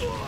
Whoa!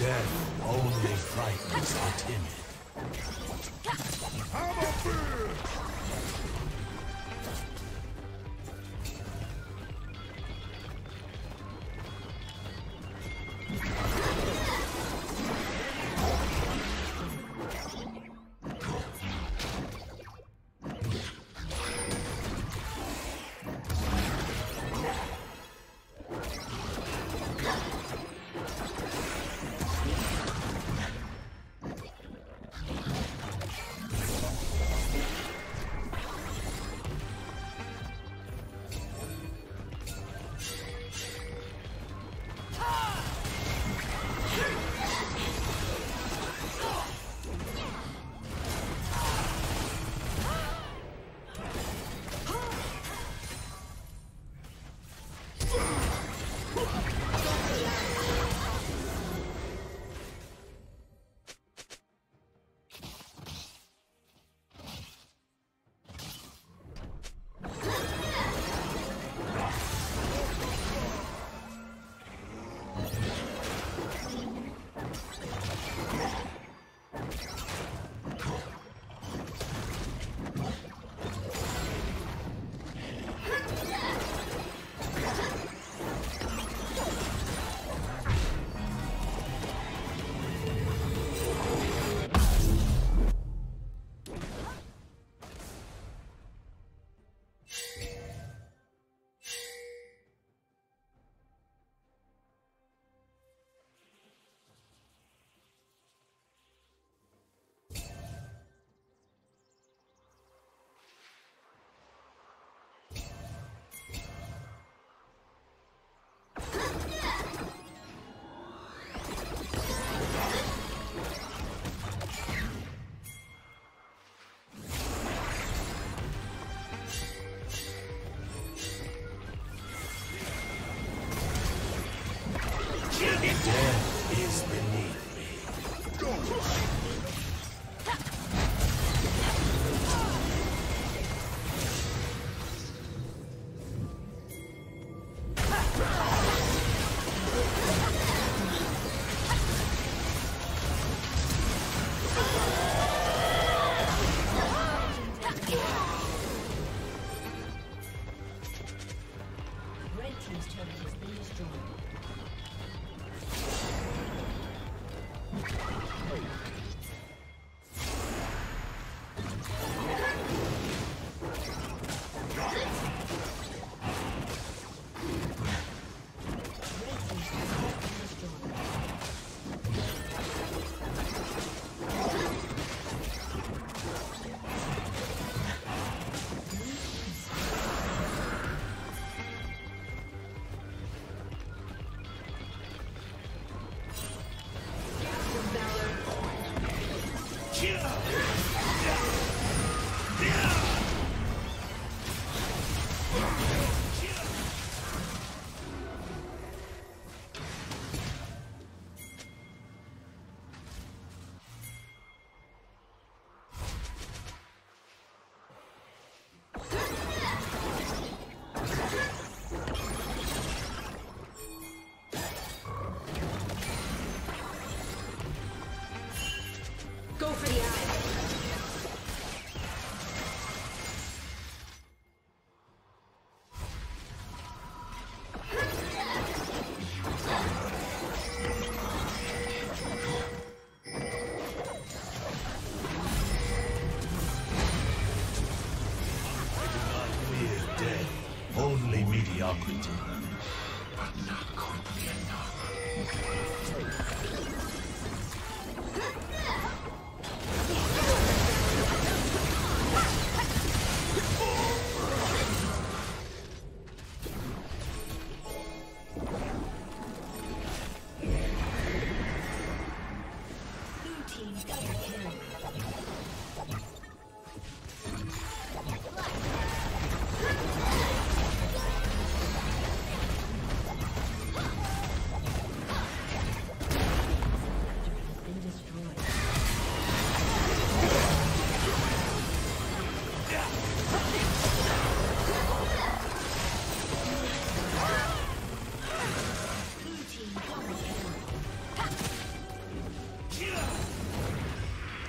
Death only frightens the timid.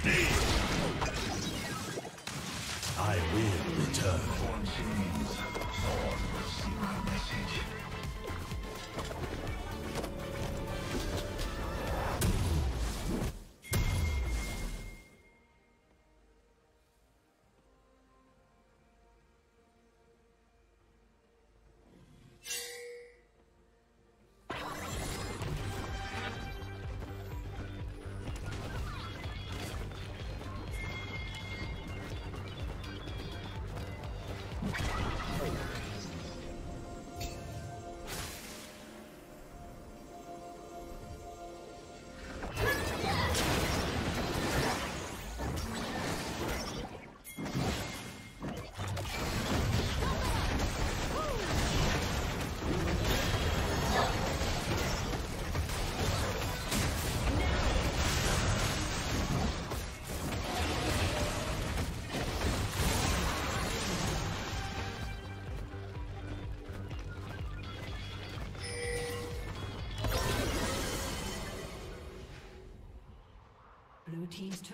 me!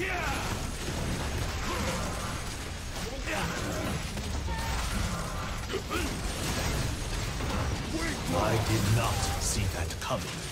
I did not see that coming.